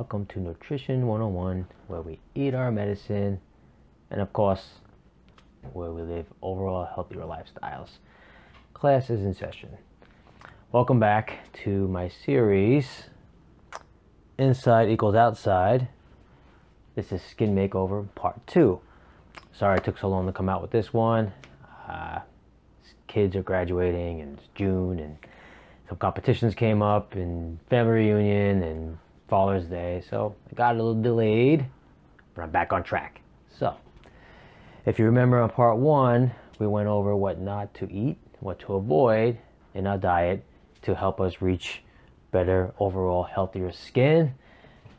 welcome to Nutrition 101, where we eat our medicine and, of course, where we live overall healthier lifestyles. Class is in session. Welcome back to my series Inside Equals Outside. This is Skin Makeover Part 2. Sorry it took so long to come out with this one. Uh, kids are graduating and it's June and some competitions came up and family reunion and Father's Day. So I got a little delayed, but I'm back on track. So if you remember on part one, we went over what not to eat, what to avoid in our diet to help us reach better overall healthier skin.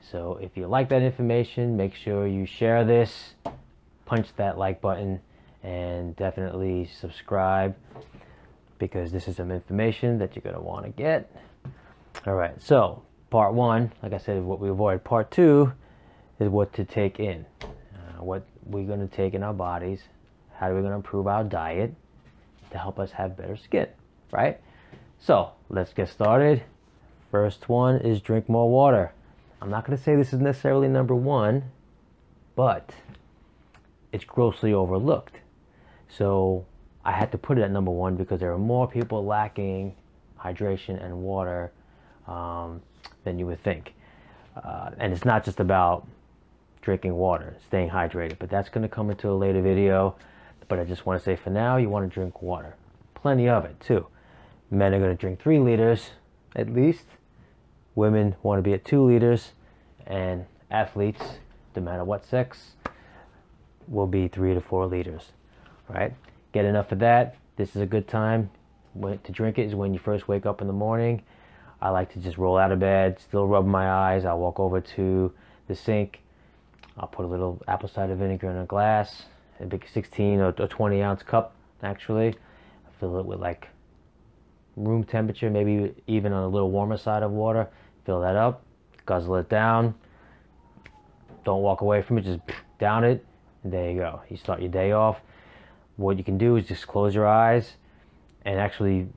So if you like that information, make sure you share this, punch that like button, and definitely subscribe because this is some information that you're going to want to get. All right, so part one, like I said, is what we avoid. Part two is what to take in, uh, what we're going to take in our bodies, how are we going to improve our diet to help us have better skin, right? So let's get started. First one is drink more water. I'm not going to say this is necessarily number one, but it's grossly overlooked. So I had to put it at number one because there are more people lacking hydration and water um, than you would think. Uh, and it's not just about drinking water, staying hydrated, but that's going to come into a later video. But I just want to say for now, you want to drink water. Plenty of it too. Men are going to drink three liters at least. Women want to be at two liters. And athletes, no matter what sex, will be three to four liters. Right? Get enough of that. This is a good time to drink it is when you first wake up in the morning. I like to just roll out of bed, still rub my eyes. I'll walk over to the sink. I'll put a little apple cider vinegar in a glass, a big 16 or 20 ounce cup actually. I fill it with like room temperature, maybe even on a little warmer side of water. Fill that up, guzzle it down. Don't walk away from it, just down it, and there you go. You start your day off. What you can do is just close your eyes and actually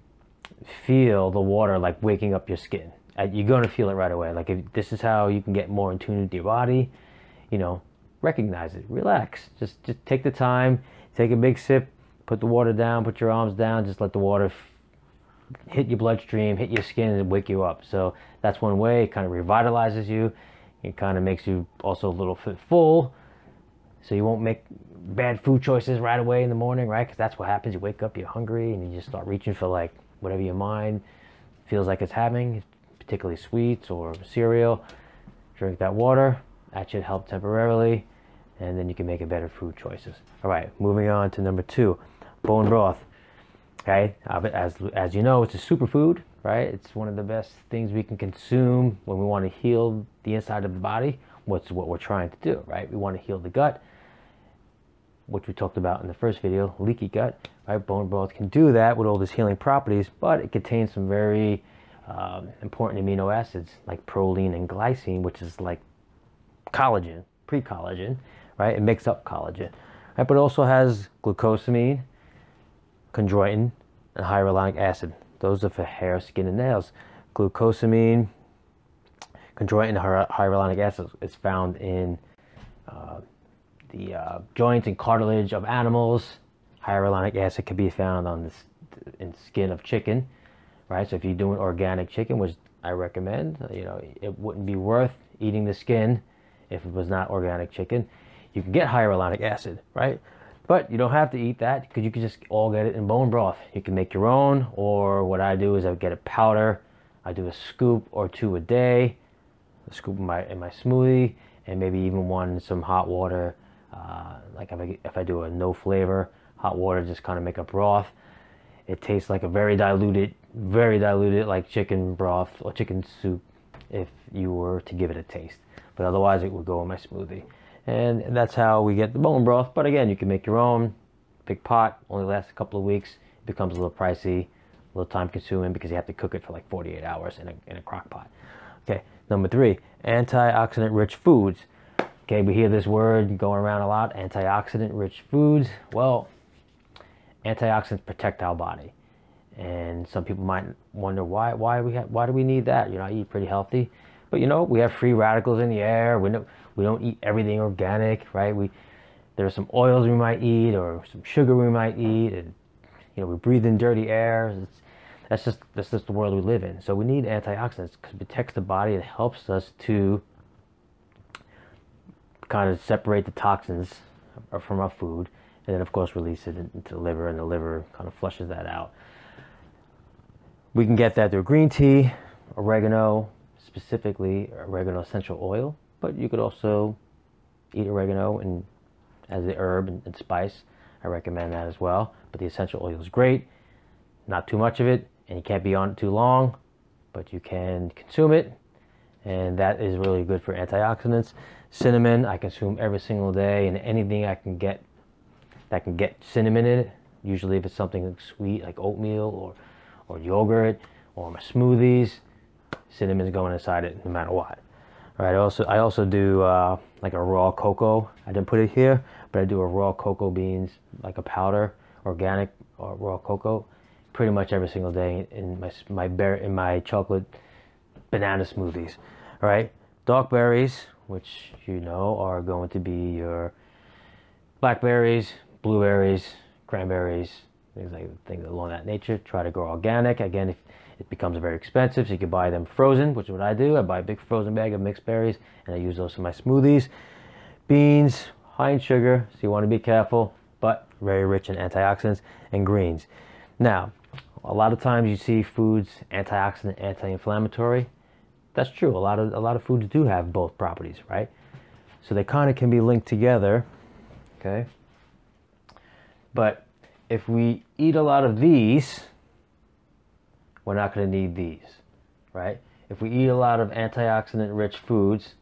feel the water like waking up your skin. Uh, you're going to feel it right away. Like if this is how you can get more in tune with your body, you know, recognize it, relax. Just just take the time, take a big sip, put the water down, put your arms down, just let the water hit your bloodstream, hit your skin, and wake you up. So that's one way. It kind of revitalizes you. It kind of makes you also a little full. So you won't make bad food choices right away in the morning, right? Because that's what happens. You wake up, you're hungry, and you just start reaching for like whatever your mind feels like it's having, particularly sweets or cereal. Drink that water. That should help temporarily, and then you can make a better food choices. All right, moving on to number two, bone broth. Okay, uh, as, as you know, it's a superfood, right? It's one of the best things we can consume when we want to heal the inside of the body, What's what we're trying to do, right? We want to heal the gut, which we talked about in the first video, leaky gut, right? Bone broth can do that with all these healing properties, but it contains some very um, important amino acids like proline and glycine, which is like collagen, pre-collagen, right? It makes up collagen, right? But it also has glucosamine, chondroitin, and hyaluronic acid. Those are for hair, skin, and nails. Glucosamine, chondroitin, hyaluronic acid is found in uh, the uh, joints and cartilage of animals. Hyaluronic acid can be found on the in skin of chicken, right? So if you're doing organic chicken, which I recommend, you know, it wouldn't be worth eating the skin if it was not organic chicken. You can get hyaluronic acid, right? But you don't have to eat that because you can just all get it in bone broth. You can make your own, or what I do is I get a powder. I do a scoop or two a day, a scoop in my in my smoothie, and maybe even one in some hot water. Uh, like if I if I do a no flavor hot water, just kind of make a broth. It tastes like a very diluted, very diluted like chicken broth or chicken soup if you were to give it a taste. But otherwise, it would go in my smoothie and that's how we get the bone broth. But again, you can make your own. Big pot, only lasts a couple of weeks. It becomes a little pricey, a little time consuming because you have to cook it for like 48 hours in a, in a crock pot. Okay, number three, antioxidant rich foods. Okay, we hear this word going around a lot, antioxidant rich foods. Well, antioxidants protect our body. And some people might wonder why why we have, why do we need that? You know, I eat pretty healthy. But you know, we have free radicals in the air. We don't we don't eat everything organic, right? We there are some oils we might eat or some sugar we might eat, and you know we breathe in dirty air. It's, that's just that's just the world we live in. So we need antioxidants because it protects the body. It helps us to kind of separate the toxins from our food, and then of course release it into the liver, and the liver kind of flushes that out. We can get that through green tea, oregano, specifically oregano essential oil, but you could also eat oregano and as the herb and, and spice. I recommend that as well. But the essential oil is great. Not too much of it, and you can't be on it too long, but you can consume it, and that is really good for antioxidants. Cinnamon, I consume every single day, and anything I can get that can get cinnamon in it. Usually, if it's something sweet like oatmeal or or yogurt or my smoothies, cinnamon's going inside it no matter what. All right. Also, I also do uh, like a raw cocoa. I didn't put it here, but I do a raw cocoa beans, like a powder, organic or raw cocoa, pretty much every single day in my my bear in my chocolate banana smoothies. All right. Dark berries, which you know are going to be your blackberries, blueberries, cranberries, things like things along that nature. Try to grow organic. Again, if it becomes very expensive, so you can buy them frozen, which is what I do. I buy a big frozen bag of mixed berries, and I use those in my smoothies. Beans, high in sugar, so you want to be careful, but very rich in antioxidants and greens. Now, a lot of times you see foods antioxidant, anti-inflammatory. That's true. A lot of a lot of foods do have both properties, right? So they kind of can be linked together. Okay. But if we eat a lot of these, we're not going to need these, right? If we eat a lot of antioxidant rich foods,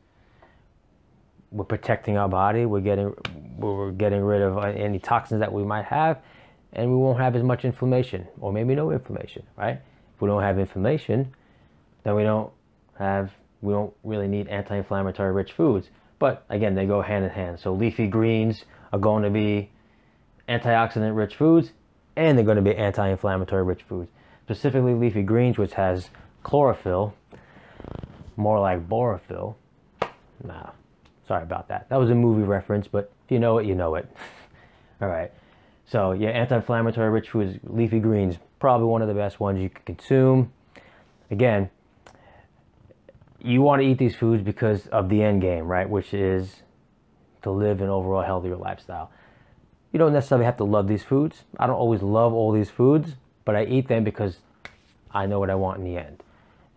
we're protecting our body, we're getting we're getting rid of any toxins that we might have and we won't have as much inflammation or maybe no inflammation, right? If we don't have inflammation, then we don't have we don't really need anti-inflammatory rich foods. But again, they go hand in hand. So leafy greens are going to be antioxidant rich foods and they're going to be anti-inflammatory rich foods specifically leafy greens, which has chlorophyll, more like borophyll. Nah, sorry about that. That was a movie reference, but if you know it, you know it. All right. So yeah, anti-inflammatory rich foods, leafy greens, probably one of the best ones you can consume. Again, you want to eat these foods because of the end game, right? Which is to live an overall healthier lifestyle. You don't necessarily have to love these foods. I don't always love all these foods, but I eat them because I know what I want in the end.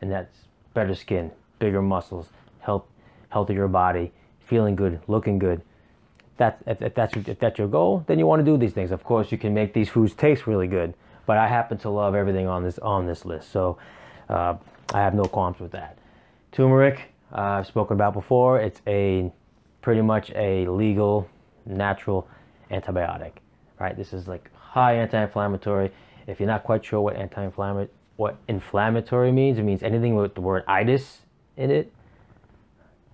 And that's better skin, bigger muscles, health, healthier body, feeling good, looking good. That, if, if, that's, if that's your goal, then you want to do these things. Of course, you can make these foods taste really good, but I happen to love everything on this, on this list. So uh, I have no qualms with that. Turmeric, uh, I've spoken about before. It's a pretty much a legal, natural antibiotic, right? This is like high anti-inflammatory. If you're not quite sure what anti-inflammatory what inflammatory means, it means anything with the word itis in it.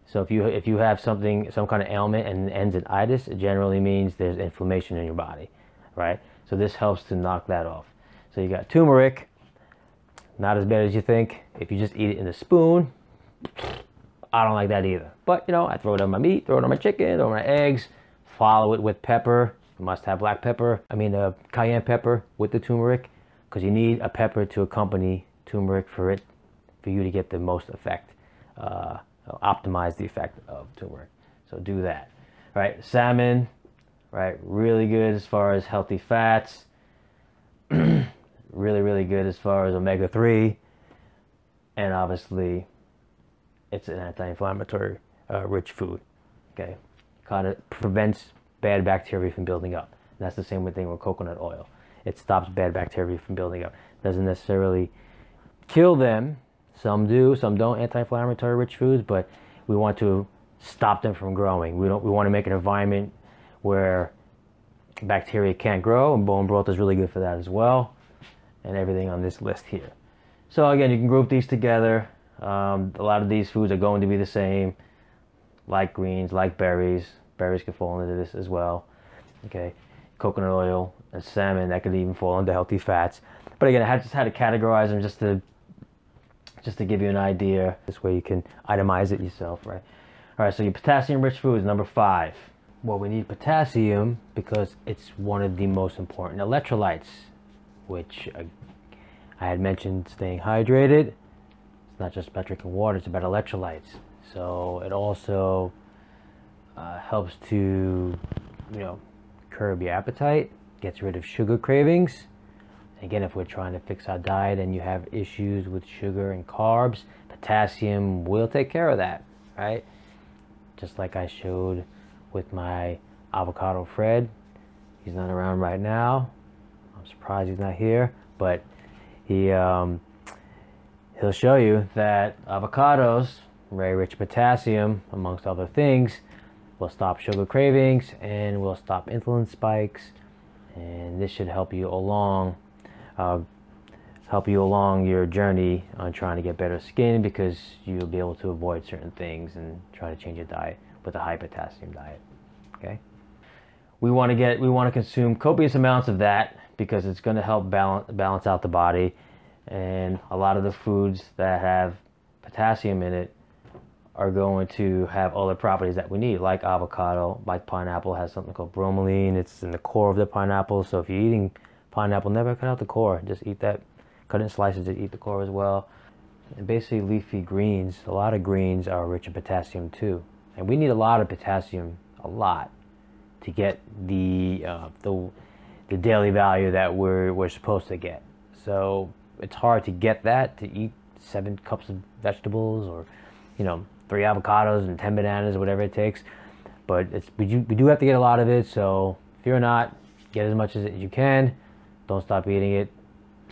So if you if you have something some kind of ailment and ends in itis, it generally means there's inflammation in your body, right? So this helps to knock that off. So you got turmeric, not as bad as you think. If you just eat it in a spoon, I don't like that either. But you know, I throw it on my meat, throw it on my chicken, throw it on my eggs, follow it with pepper, must have black pepper, I mean uh, cayenne pepper with the turmeric because you need a pepper to accompany turmeric for it, for you to get the most effect, uh, optimize the effect of turmeric. So do that. Right, salmon, right, really good as far as healthy fats. really, really good as far as omega-3. And obviously, it's an anti-inflammatory uh, rich food. Okay, kind of prevents bad bacteria from building up. And that's the same thing with coconut oil. It stops bad bacteria from building up. Doesn't necessarily kill them. Some do, some don't. Anti-inflammatory rich foods, but we want to stop them from growing. We don't. We want to make an environment where bacteria can't grow, and bone broth is really good for that as well. And everything on this list here. So again, you can group these together. Um, a lot of these foods are going to be the same, like greens, like berries, berries could fall into this as well. Okay, coconut oil and salmon that could even fall into healthy fats. But again, I just had to categorize them just to just to give you an idea. This way you can itemize it yourself, right? All right, so your potassium-rich foods, number five. Well, we need potassium because it's one of the most important electrolytes, which uh, I had mentioned staying hydrated. Not just about drinking water, it's about electrolytes. So it also uh, helps to, you know, curb your appetite, gets rid of sugar cravings. Again, if we're trying to fix our diet and you have issues with sugar and carbs, potassium will take care of that, right? Just like I showed with my avocado Fred. He's not around right now. I'm surprised he's not here, but he um, he'll show you that avocados, very rich potassium, amongst other things, will stop sugar cravings and will stop insulin spikes, and this should help you along uh, help you along your journey on trying to get better skin because you'll be able to avoid certain things and try to change your diet with a high potassium diet. Okay. We want to get we want to consume copious amounts of that because it's going to help balance balance out the body and a lot of the foods that have potassium in it are going to have other properties that we need, like avocado, like pineapple has something called bromelain. It's in the core of the pineapple. So if you're eating pineapple, never cut out the core. Just eat that, cut in slices and eat the core as well. And basically leafy greens, a lot of greens are rich in potassium too. And we need a lot of potassium, a lot, to get the, uh, the, the daily value that we're, we're supposed to get. So it's hard to get that, to eat seven cups of vegetables or, you know, three avocados and 10 bananas, whatever it takes. But it's, we, do, we do have to get a lot of it. So fear not, get as much as you can. Don't stop eating it.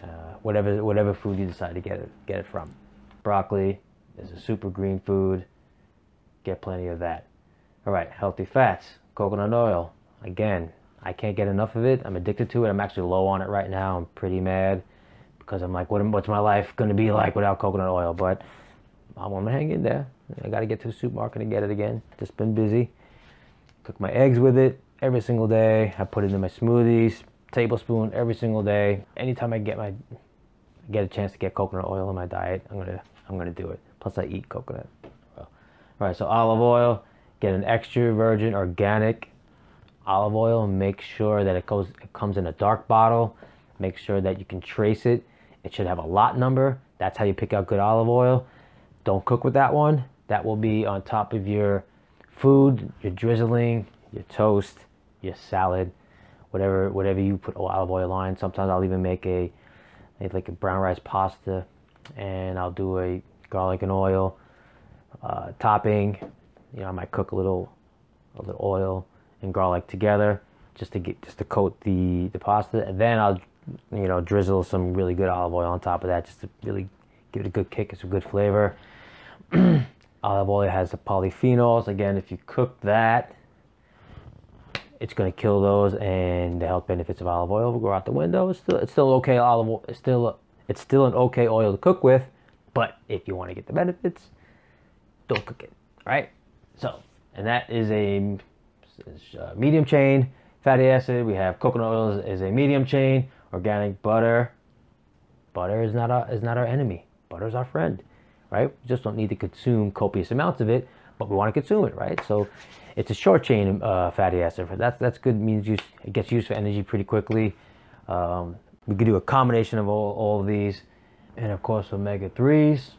Uh, whatever whatever food you decide to get it get it from. Broccoli is a super green food. Get plenty of that. All right, healthy fats, coconut oil. Again, I can't get enough of it. I'm addicted to it. I'm actually low on it right now. I'm pretty mad because I'm like, what, what's my life going to be like without coconut oil? But I'm gonna hang in there. I got to get to the supermarket and get it again. Just been busy. Cook my eggs with it every single day. I put it in my smoothies tablespoon every single day. Anytime I get my get a chance to get coconut oil in my diet, I'm gonna I'm gonna do it. Plus I eat coconut oil. All right, so olive oil, get an extra virgin organic olive oil. Make sure that it goes it comes in a dark bottle. Make sure that you can trace it. It should have a lot number. That's how you pick out good olive oil. Don't cook with that one. That will be on top of your food, your drizzling, your toast, your salad whatever whatever you put olive oil on. Sometimes I'll even make a, like a brown rice pasta, and I'll do a garlic and oil uh, topping. You know, I might cook a little a little oil and garlic together just to get just to coat the the pasta, and then I'll you know drizzle some really good olive oil on top of that just to really give it a good kick. It's a good flavor. olive oil has the polyphenols. Again, if you cook that it's going to kill those and the health benefits of olive oil will go out the window. It's still it's still okay olive oil. It's still it's still an okay oil to cook with, but if you want to get the benefits, don't cook it. Right? So, and that is a, a uh, medium chain fatty acid. We have coconut oil is a medium chain. Organic butter. Butter is not our, is not our enemy. Butter is our friend, right? We just don't need to consume copious amounts of it, but we want to consume it, right? So it's a short chain uh, fatty acid. That's that's good. Means use, it gets used for energy pretty quickly. Um, we could do a combination of all, all of these, and of course omega threes.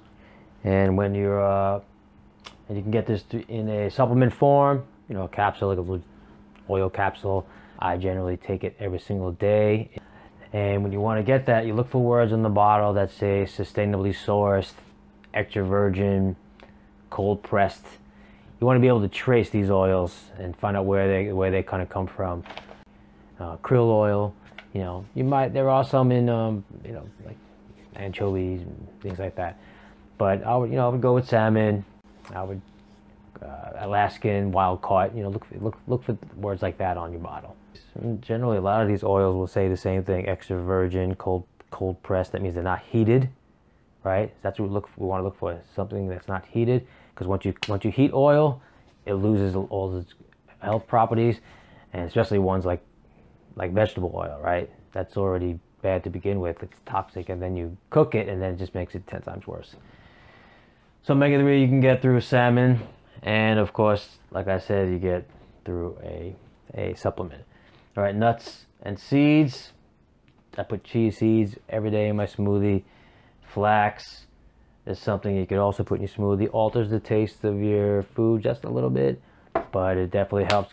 And when you're uh, and you can get this in a supplement form, you know, a capsule like a little oil capsule. I generally take it every single day. And when you want to get that, you look for words on the bottle that say sustainably sourced, extra virgin, cold pressed you want to be able to trace these oils and find out where they where they kind of come from. Uh, krill oil, you know, you might there are some in um, you know like anchovies and things like that, but I would you know I would go with salmon. I would uh, Alaskan wild caught. You know, look look look for words like that on your bottle. Generally, a lot of these oils will say the same thing: extra virgin, cold cold pressed. That means they're not heated, right? That's what we look we want to look for something that's not heated because once you once you heat oil, it loses all its health properties, and especially ones like like vegetable oil, right? That's already bad to begin with. It's toxic, and then you cook it, and then it just makes it ten times worse. So omega three you can get through salmon, and of course, like I said, you get through a a supplement. All right, nuts and seeds. I put chia seeds every day in my smoothie. Flax is something you could also put in your smoothie. Alters the taste of your food just a little bit, but it definitely helps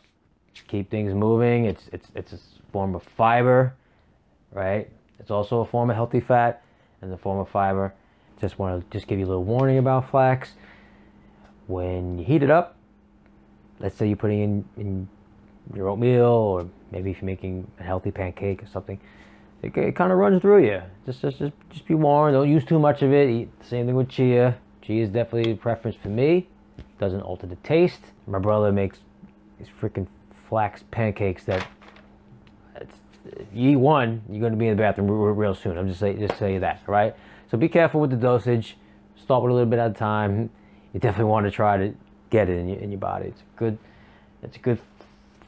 keep things moving. It's it's it's a form of fiber, right? It's also a form of healthy fat and the form of fiber. Just want to just give you a little warning about flax. When you heat it up, let's say you're putting in, in your oatmeal or maybe if you're making a healthy pancake or something, it, it kind of runs through you. Just, just, just, just be warned. Don't use too much of it. Eat same thing with chia. Chia is definitely a preference for me. Doesn't alter the taste. My brother makes these freaking flax pancakes that you eat one, you're going to be in the bathroom real, soon. I'm just say just say that, right? So be careful with the dosage. Start with a little bit at a time. You definitely want to try to get it in your, in your body. It's good, it's a good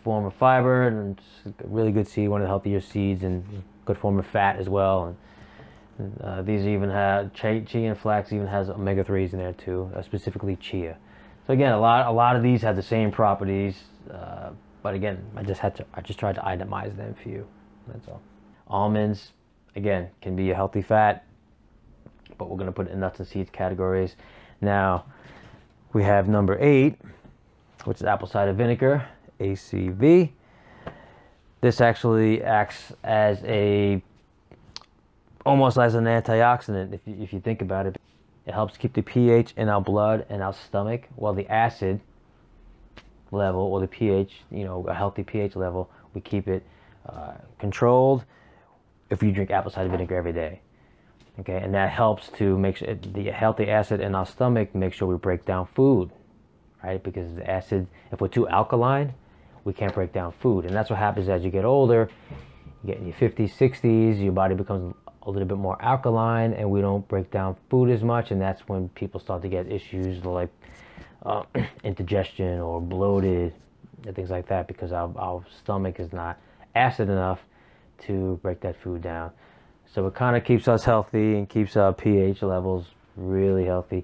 form of fiber and really good seed, one of the healthier seeds and good form of fat as well. And, uh, these even have chia, chia and flax even has omega threes in there too, uh, specifically chia. So again, a lot a lot of these have the same properties, uh, but again, I just had to I just tried to itemize them for you. That's all. Almonds, again, can be a healthy fat, but we're going to put it in nuts and seeds categories. Now, we have number eight, which is apple cider vinegar, ACV. This actually acts as a almost as an antioxidant if you, if you think about it. It helps keep the pH in our blood and our stomach, while the acid level or the pH, you know, a healthy pH level, we keep it uh, controlled if you drink apple cider vinegar every day. Okay, and that helps to make sure the healthy acid in our stomach make sure we break down food, right? Because the acid, if we're too alkaline, we can't break down food, and that's what happens as you get older. You get in your 50s, 60s, your body becomes a little bit more alkaline, and we don't break down food as much, and that's when people start to get issues like uh, indigestion or bloated and things like that because our, our stomach is not acid enough to break that food down. So it kind of keeps us healthy and keeps our pH levels really healthy.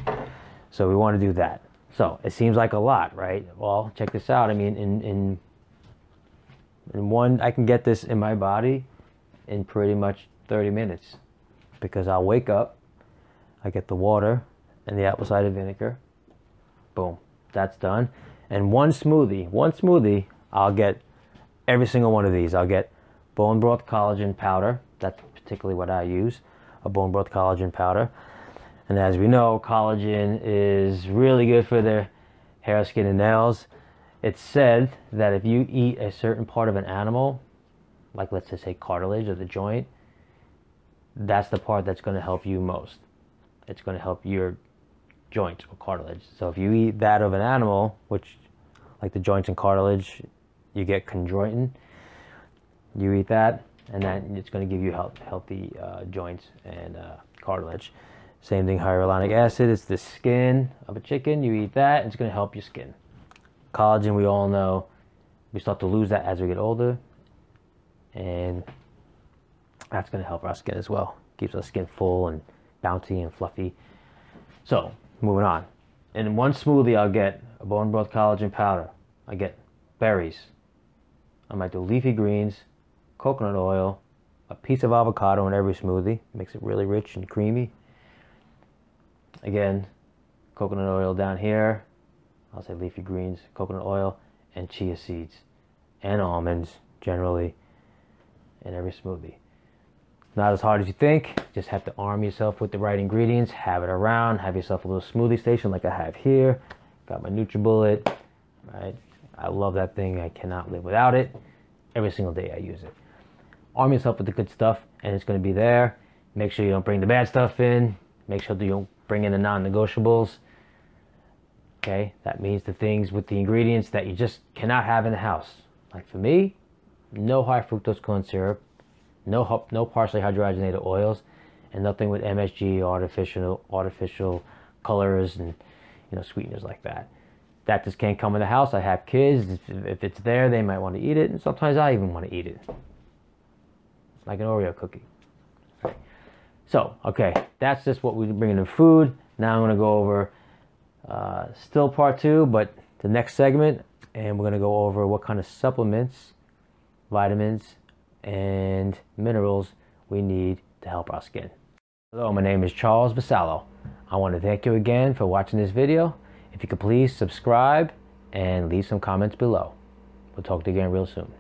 So we want to do that. So it seems like a lot, right? Well, check this out. I mean, in in in one, I can get this in my body in pretty much 30 minutes because I'll wake up, I get the water and the apple cider vinegar. Boom, that's done. And one smoothie, one smoothie, I'll get every single one of these. I'll get bone broth collagen powder. That's particularly what I use, a bone broth collagen powder. And as we know, collagen is really good for the hair, skin, and nails. It's said that if you eat a certain part of an animal, like let's just say cartilage of the joint, that's the part that's going to help you most. It's going to help your joints or cartilage. So if you eat that of an animal, which like the joints and cartilage you get chondroitin. You eat that, and then it's going to give you health, healthy uh, joints and uh, cartilage. Same thing, hyaluronic acid. It's the skin of a chicken. You eat that, it's going to help your skin. Collagen, we all know, we start to lose that as we get older, and that's going to help our skin as well. Keeps our skin full and bouncy and fluffy. So, moving on. In one smoothie, I'll get a bone broth collagen powder. I get berries, I might do leafy greens, coconut oil, a piece of avocado in every smoothie. Makes it really rich and creamy. Again, coconut oil down here. I'll say leafy greens, coconut oil, and chia seeds. And almonds, generally, in every smoothie. Not as hard as you think. Just have to arm yourself with the right ingredients. Have it around. Have yourself a little smoothie station like I have here. Got my NutriBullet, right? I love that thing. I cannot live without it. Every single day I use it. Arm yourself with the good stuff and it's going to be there. Make sure you don't bring the bad stuff in. Make sure you don't bring in the non-negotiables. Okay, that means the things with the ingredients that you just cannot have in the house. Like for me, no high fructose corn syrup, no no partially hydrogenated oils, and nothing with MSG, artificial artificial colors and you know sweeteners like that that just can't come in the house. I have kids. If it's there, they might want to eat it, and sometimes I even want to eat it, like an Oreo cookie. So, okay, that's just what we bring in the food. Now I'm going to go over Uh, still part two, but the next segment, and we're going to go over what kind of supplements, vitamins, and minerals we need to help our skin. Hello, my name is Charles Vassallo. I want to thank you again for watching this video. If you could please subscribe and leave some comments below. We'll talk to you again real soon.